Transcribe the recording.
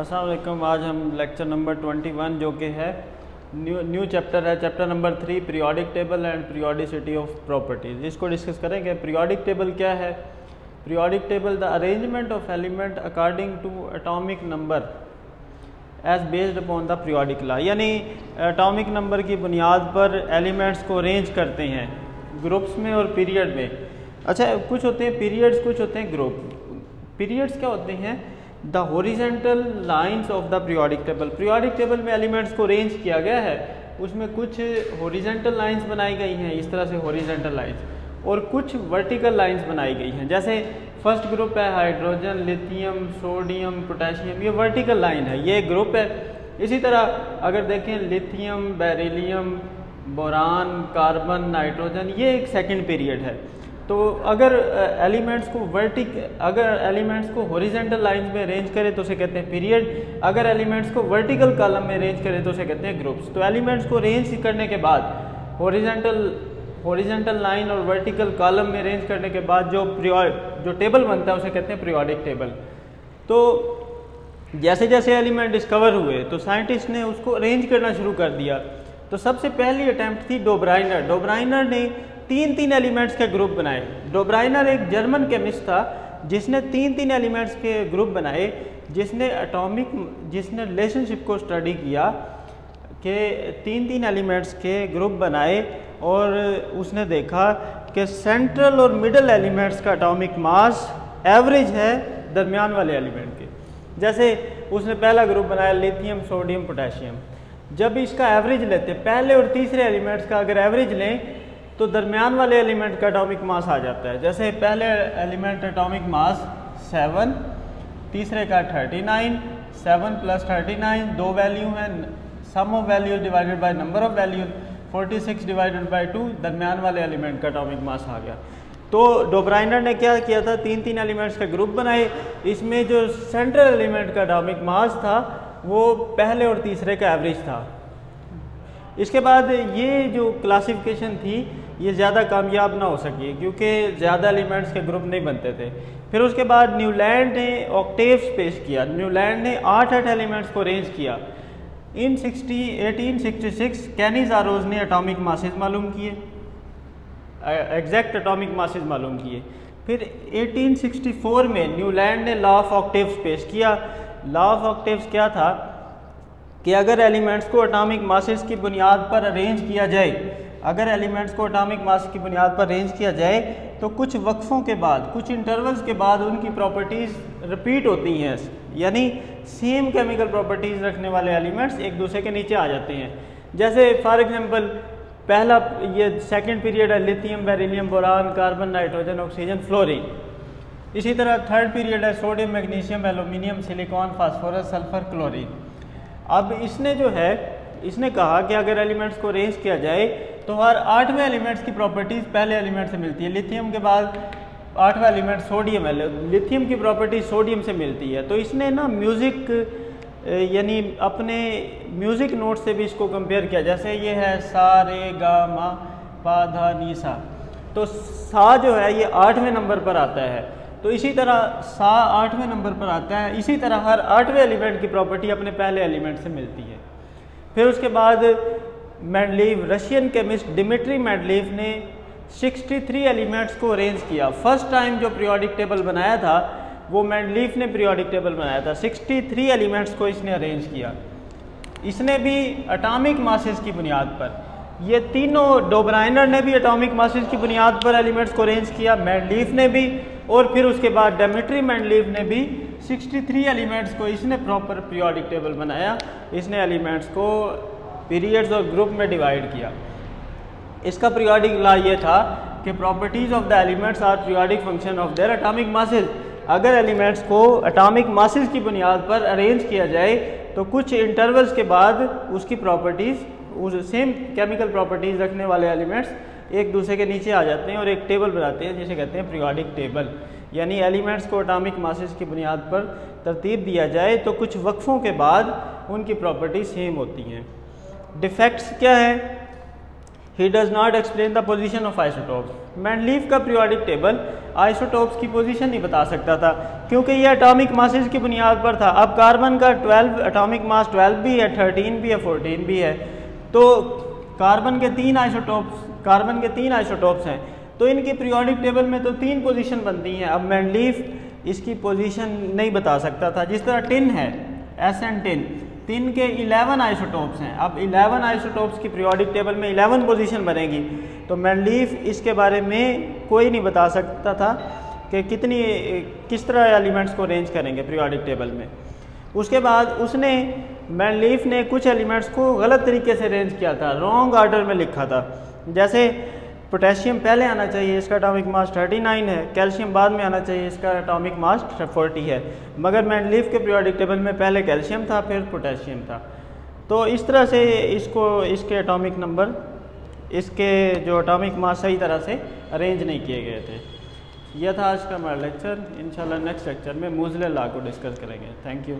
असलम आज हम lecture number 21 जो कि है न्यू न्यू चैप्टर है। Chapter number three periodic table and periodicity of properties इसको डिस्कस करेंगे। पीरियोडिक टेबल क्या है? Periodic table the arrangement of element according to atomic number as based upon the periodic law यानी atomic number की बुनियाद पर elements को arrange करते हैं ग्रुप्स में और पीरियड में। अच्छा कुछ होते हैं पीरियड्स कुछ होते हैं ग्रुप पीरियड्स क्या होते हैं? The horizontal lines of the periodic table periodic table में एलिमेंट्स को अरेंज किया गया है। उसमें कुछ होरिजेंटल लाइंस बनाई गई हैं, इस तरह से होरिजेंटल लाइंस और कुछ वर्टिकल लाइंस बनाई गई हैं। जैसे फ़र्स्ट ग्रुप है हाइड्रोजन लिथियम सोडियम पोटेशियम ये वर्टिकल लाइन है, ये ग्रुप है। इसी तरह अगर देखें lithium beryllium boron carbon nitrogen ये एक सेकंड पीरियड है। तो अगर एलिमेंट्स को वर्टिक अगर एलिमेंट्स को हॉरिजेंटल लाइंस में अरेंज करें तो उसे कहते हैं पीरियड अगर एलिमेंट्स को वर्टिकल कॉलम में अरेंज करें तो उसे कहते हैं ग्रुप्स तो एलिमेंट्स को अरेंज करने के बाद हॉरिजेंटल हॉरिजेंटल लाइन और वर्टिकल कॉलम में अरेंज करने के बाद जो जो टेबल बनता है उसे कहते हैं पीरियोडिक टेबल तो जैसे जैसे एलिमेंट डिस्कवर हुए तो साइंटिस्ट ने उसको अरेंज करना शुरू कर दिया. तो सबसे पहली अटैम्प्ट थी डोब्राइनर. डोब्राइनर ने तीन तीन एलिमेंट्स के ग्रुप बनाए। डोब्राइनर एक जर्मन केमिस्ट था, जिसने तीन तीन एलिमेंट्स के ग्रुप बनाए, जिसने एटॉमिक, जिसने रिलेशनशिप को स्टडी किया, कि तीन तीन एलिमेंट्स के ग्रुप बनाए, और उसने देखा कि सेंट्रल और मिडल एलिमेंट्स का एटॉमिक मास एवरेज है दरमियान वाले एलिमेंट के। जैसे उसने पहला ग्रुप बनाया, लिथियम, सोडियम, पोटेशियम। जब इसका एवरेज लेते, पहले और तीसरे एलिमेंट्स का अगर एवरेज लें तो दरमियान वाले एलिमेंट का एटॉमिक मास आ जाता है। जैसे पहले एलिमेंट एटॉमिक मास सेवन, तीसरे का thirty nine, seven plus thirty nine, दो वैल्यू हैं, sum of value divided by number of value, forty six divided by two, दरमियान वाले एलिमेंट का एटॉमिक मास आ गया। तो डोब्राइनर ने क्या किया था? तीन तीन एलिमेंट्स के ग्रुप बनाए। इसमें जो सेंट्रल एलिमेंट का एटॉमिक मास था, वो पहले और तीसरे का एवरेज था। इसके बाद ये जो क्लासिफिकेशन थी ये ज़्यादा कामयाब ना हो सकी, क्योंकि ज़्यादा एलिमेंट्स के ग्रुप नहीं बनते थे। फिर उसके बाद न्यूलैंड ने ऑक्टेव्स पेश किया। न्यूलैंड ने आठ आठ एलिमेंट्स को अरेंज किया। In sixty, eighteen sixty six, Cannizzaro ने अटोमिक मासेज मालूम किए। एग्जैक्ट अटोमिक मासेज मालूम किए। फिर 1864 में न्यूलैंड ने लॉ ऑफ़ ऑक्टेव्स पेश किया। लॉ ऑफ़ ऑक्टेव्स क्या था? कि अगर एलिमेंट्स को अटोमिक मासेज की बुनियाद पर अरेंज किया जाए अगर एलिमेंट्स को अटामिक मास की बुनियाद पर रेंज किया जाए तो कुछ वक्फों के बाद, कुछ इंटरवल्स के बाद उनकी प्रॉपर्टीज़ रिपीट होती हैं। यानी सेम केमिकल प्रॉपर्टीज़ रखने वाले एलिमेंट्स एक दूसरे के नीचे आ जाते हैं। जैसे फॉर एग्जांपल पहला ये सेकंड पीरियड है lithium beryllium boron carbon nitrogen oxygen fluorine इसी तरह थर्ड पीरियड है sodium magnesium aluminium silicon phosphorus sulphur chlorine अब इसने जो है, इसने कहा कि अगर एलिमेंट्स को रेंज किया जाए तो हर आठवें एलिमेंट्स की प्रॉपर्टीज़ पहले एलिमेंट से मिलती है। लिथियम के बाद आठवां एलिमेंट सोडियम है। लिथियम की प्रॉपर्टी सोडियम से मिलती है। तो इसने ना म्यूज़िक यानी अपने म्यूज़िक नोट से भी इसको कंपेयर किया। जैसे ये है सा, रे, गा, मा, पा, धा, नी, सा। तो सा जो है ये आठवें नंबर पर आता है। तो इसी तरह सा आठवें नंबर पर आता है। इसी तरह हर आठवें एलिमेंट की प्रॉपर्टी अपने पहले एलिमेंट से मिलती है। फिर उसके बाद Mendeleev Russian chemist Dmitri Mendeleev ने 63 एलिमेंट्स को अरेंज किया। फ़र्स्ट टाइम जो पीरियोडिक टेबल बनाया था, वो मैडलीफ ने पीरियोडिक टेबल बनाया था। 63 एलिमेंट्स को इसने अरेंज किया। इसने भी अटामिक मासेस की बुनियाद पर। ये तीनों डोब्राइनर ने भी अटामिक मासेस की बुनियाद पर एलिमेंट्स को अरेंज किया मैडलीफ ने भी, और फिर उसके बाद डेमिट्री मैडलीफ ने भी 63 एलिमेंट्स को इसने प्रॉपर पीरियोडिक टेबल बनाया। इसने एलिमेंट्स को पीरियड्स और ग्रुप में डिवाइड किया। इसका पीरियोडिक ला ये था कि properties of the elements are periodic function of their atomic masses अगर एलिमेंट्स को एटॉमिक मासेज की बुनियाद पर अरेंज किया जाए तो कुछ इंटरवल्स के बाद उसकी प्रॉपर्टीज़ उस सेम केमिकल प्रॉपर्टीज़ रखने वाले एलिमेंट्स एक दूसरे के नीचे आ जाते हैं और एक टेबल बनाते हैं, जिसे कहते हैं पीरियोडिक टेबल यानी एलिमेंट्स को एटॉमिक मासेज की बुनियाद पर तरतीब दिया जाए तो कुछ वक्फों के बाद उनकी प्रॉपर्टी सेम होती हैं। डिफेक्ट्स क्या है? He does not explain the position of isotopes Mendeleev का पीरियोडिक टेबल आइसोटोप्स की पोजीशन नहीं बता सकता था, क्योंकि ये अटोमिक मासेस की बुनियाद पर था। अब कार्बन का 12 अटोमिक मास 12 भी है 13 भी है 14 भी है। तो कार्बन के तीन आइसोटोप्स कार्बन के तीन आइसोटोप्स हैं। तो इनकी पीरियोडिक टेबल में तो तीन पोजीशन बनती हैं। अब मैंडलीफ इसकी पोजीशन नहीं बता सकता था। जिस तरह टिन है एस एन टिन टिन के 11 आइसोटोप्स हैं। अब 11 आइसोटोप्स की पीरियोडिक टेबल में 11 पोजीशन बनेगी। तो मैंडलीफ इसके बारे में कोई नहीं बता सकता था कि कितनी, किस तरह एलिमेंट्स को अरेंज करेंगे पीरियोडिक टेबल में। उसके बाद उसने मैनलीफ ने कुछ एलिमेंट्स को गलत तरीके से अरेंज किया था रॉन्ग आर्डर में लिखा था। जैसे पोटेशियम पहले आना चाहिए, इसका एटॉमिक मास 39 है कैल्शियम बाद में आना चाहिए, इसका एटॉमिक मास 40 है। मगर मैनलीफ के पीरियोडिक टेबल में पहले कैल्शियम था, फिर पोटेशियम था। तो इस तरह से इसको, इसके एटॉमिक नंबर इसके जो एटॉमिक मास सही तरह से अरेंज नहीं किए गए थे। यह था आज का हमारा लेक्चर इंशाल्लाह नेक्स्ट लेक्चर में मूजले ला को डिस्कस करेंगे। Thank you